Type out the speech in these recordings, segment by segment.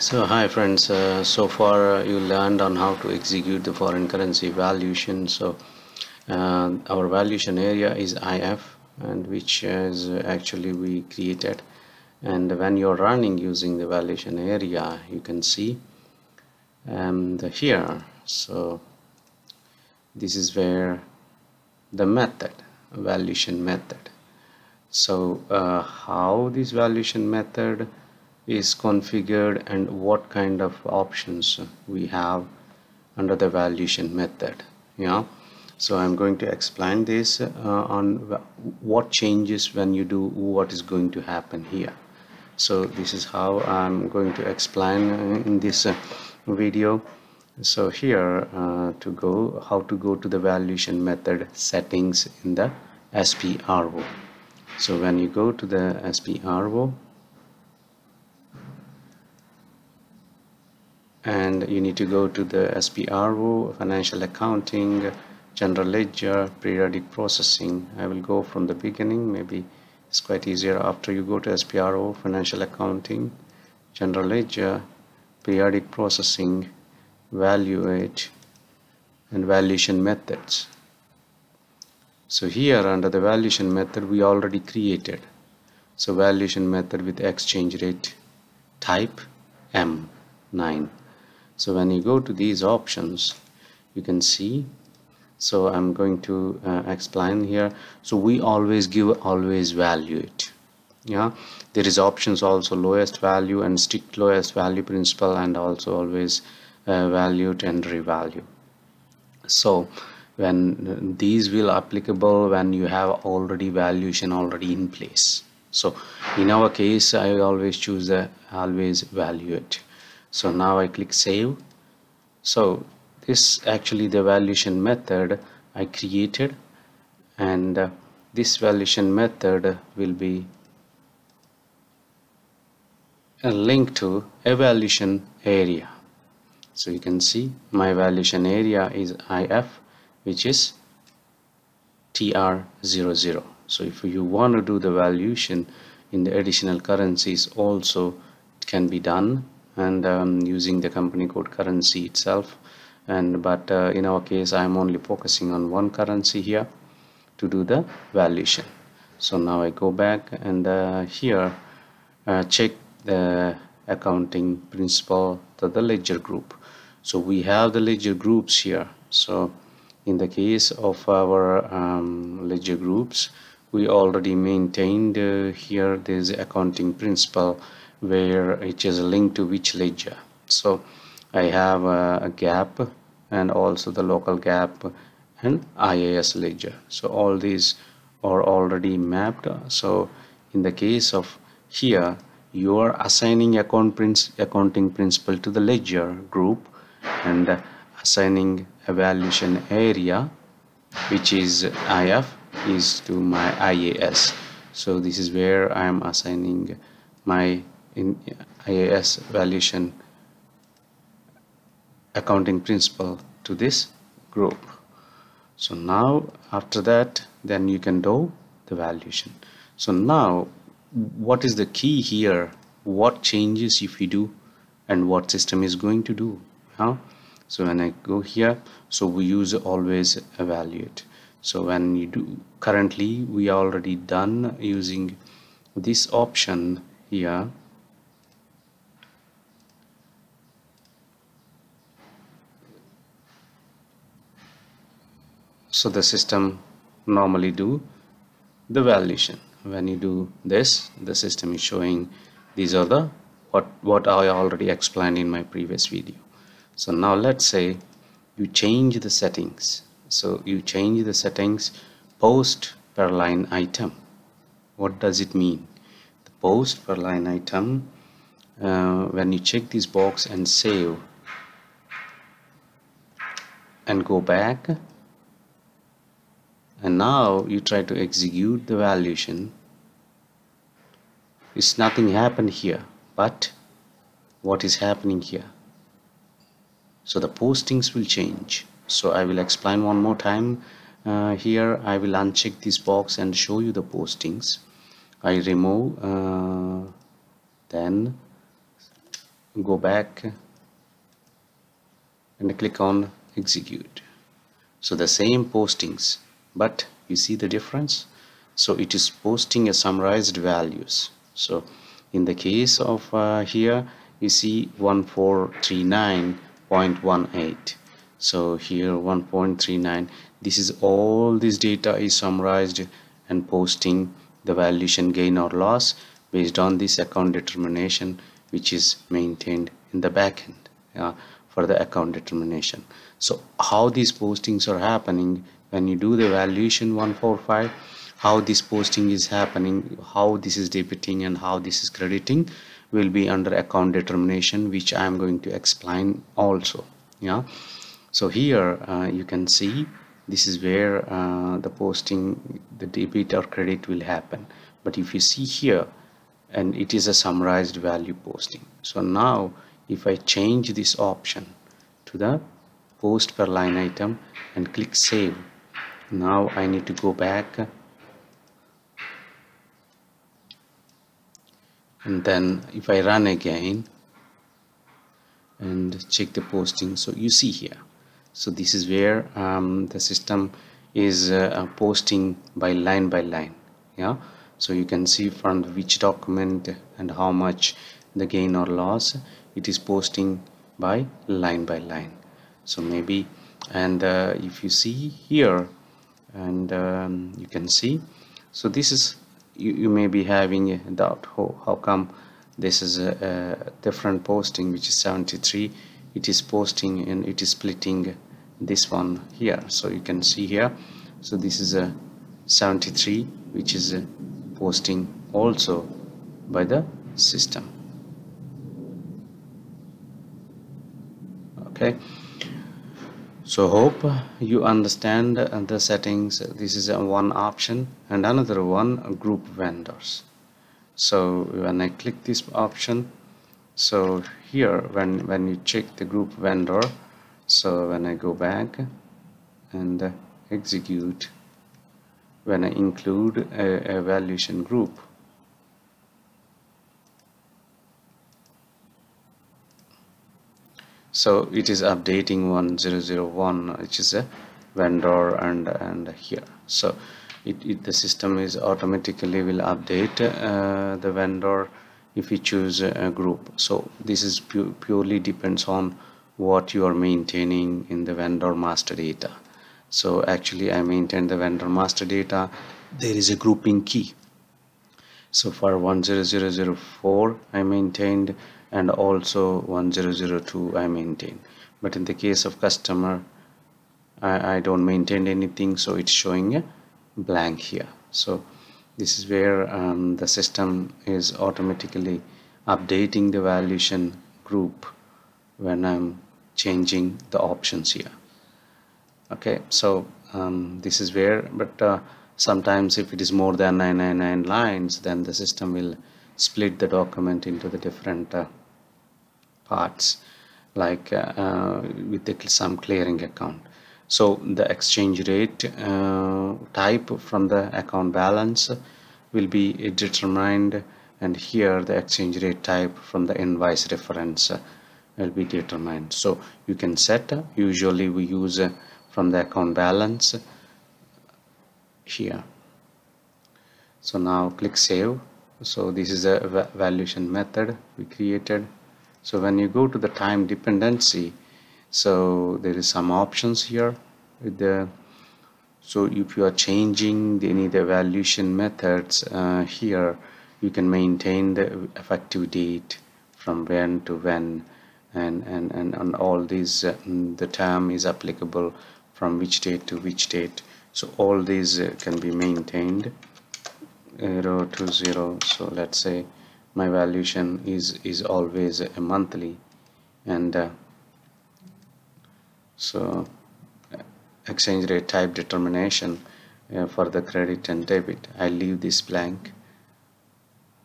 So hi friends, uh, so far uh, you learned on how to execute the foreign currency valuation. So uh, our valuation area is IF and which is actually we created. And when you're running using the valuation area you can see and um, here. So this is where the method valuation method. So uh, how this valuation method is configured and what kind of options we have under the valuation method yeah? So I'm going to explain this uh, on what changes when you do what is going to happen here. So this is how I'm going to explain in this uh, video. So here uh, to go how to go to the valuation method settings in the SPRO so when you go to the SPRO and you need to go to the SPRO financial accounting general ledger periodic processing. I will go from the beginning. Maybe it's quite easier after you go to SPRO financial accounting general ledger periodic processing valuate and valuation methods. So here under the valuation method we already created. So valuation method with exchange rate type M9 so when you go to these options you can see. So I'm going to uh, explain here. So we always give always value it. Yeah? There is options also lowest value and strict lowest value principle and also always uh, value tender value so when these will applicable when you have already valuation already in place. So in our case I always choose the always value it so now I click save. So this actually the valuation method I created and uh, this valuation method will be a link to evaluation area. So you can see my valuation area is IF which is TR00 so if you want to do the valuation in the additional currencies also it can be done and um, using the company code currency itself. And but uh, in our case I'm only focusing on one currency here to do the valuation. So now I go back and uh, here uh, check the accounting principle to the ledger group. So we have the ledger groups here. So in the case of our um, ledger groups we already maintained uh, here this accounting principle where it is linked to which ledger. So I have a, GAAP and also the local GAAP and IAS ledger. So all these are already mapped. So in the case of here you are assigning account accounting principle to the ledger group and assigning evaluation area which is IF is to my IAS so this is where I am assigning my in IAS valuation accounting principle to this group. So now after that then you can do the valuation. So now what is the key here? What changes if we do? And what system is going to do? Huh? so when I go here so we use always evaluate. So when you do currently we already done using this option here so the system normally do the valuation when you do this the system is showing these are the what what I already explained in my previous video. So now let's say you change the settings. So you change the settings post per line item. What does it mean? The post per line item uh, when you check this box and save and go back and now you try to execute the valuation. It's nothing happened here but what is happening here? So the postings will change. So I will explain one more time. Uh, here I will uncheck this box and show you the postings. I remove uh, then go back and click on execute. So the same postings but you see the difference? So it is posting a summarized values. So in the case of uh, here you see 1439.18 so here 1.39 this is all this data is summarized and posting the valuation gain or loss based on this account determination which is maintained in the backend uh, for the account determination. So how these postings are happening when you do the valuation 145 how this posting is happening how this is debiting and how this is crediting will be under account determination which I am going to explain also yeah. So here uh, you can see this is where uh, the posting the debit or credit will happen. But if you see here and it is a summarized value posting. So now if I change this option to the post per line item and click save now I need to go back. And then if I run again and check the posting so you see here. So this is where um, the system is uh, posting by line by line yeah? So you can see from which document and how much the gain or loss it is posting by line by line. So maybe and uh, if you see here and um, you can see. So this is you, you may be having a doubt how, how come this is a, a different posting which is 73 it is posting and it is splitting this one here. So you can see here so this is a 73 which is a posting also by the system. Okay so hope you understand the settings. This is one option and another one group vendors. So when I click this option so here when when you check the group vendor so when I go back and execute when I include a, a valuation group so it is updating 1001 which is a vendor and and here. So it, it the system is automatically will update uh, the vendor if you choose a group. So this is pu purely depends on what you are maintaining in the vendor master data. So actually I maintain the vendor master data there is a grouping key. So for 10004 I maintained and also 1002 I maintain. But in the case of customer I, I don't maintain anything so it's showing a blank here. So this is where um, the system is automatically updating the valuation group when I'm changing the options here. Okay so um, this is where but uh, sometimes if it is more than 999 lines then the system will split the document into the different uh, parts like uh, uh, with the, some clearing account. So the exchange rate uh, type from the account balance will be determined and here the exchange rate type from the invoice reference will be determined. So you can set usually we use from the account balance here. So now click save. So this is a valuation method we created so when you go to the time dependency so there is some options here with the so if you are changing the, any the evaluation methods uh, here you can maintain the effective date from when to when and and and on all these uh, the term is applicable from which date to which date. So all these uh, can be maintained 0 to 0 so let's say my valuation is is always a monthly. And uh, so exchange rate type determination uh, for the credit and debit I leave this blank.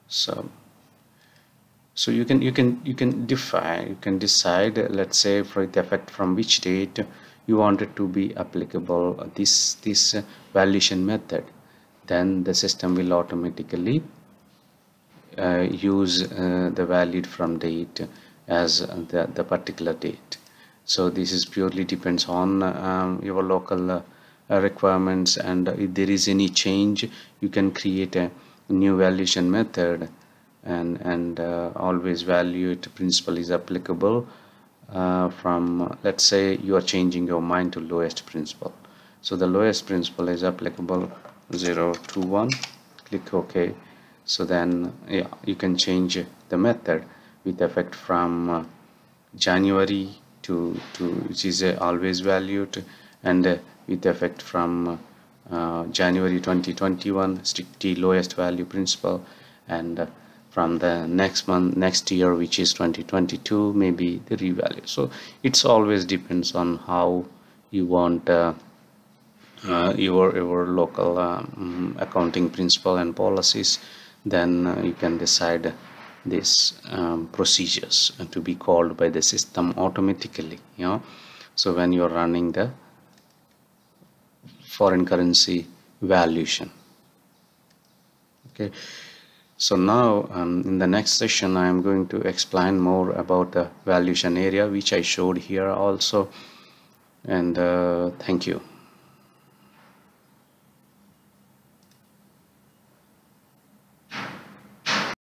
So so you can you can you can define you can decide let's say for the effect from which date you want it to be applicable this this valuation method. Then the system will automatically uh, use uh, the valid from date as the, the particular date. So this is purely depends on um, your local uh, requirements. And if there is any change you can create a new valuation method. And and uh, always valuate principle is applicable uh, from let's say you are changing your mind to lowest principle. So the lowest principle is applicable 0 to 1 click ok so then yeah you can change the method with effect from uh, January to to which is uh, always valued and uh, with effect from uh, January 2021 strictly lowest value principle and uh, from the next month next year which is 2022 maybe the revalue. So it's always depends on how you want uh, your your local um, accounting principle and policies then uh, you can decide these um, procedures to be called by the system automatically you know. So when you're running the foreign currency valuation. Okay. So now um, in the next session I am going to explain more about the valuation area which I showed here also. And uh, thank you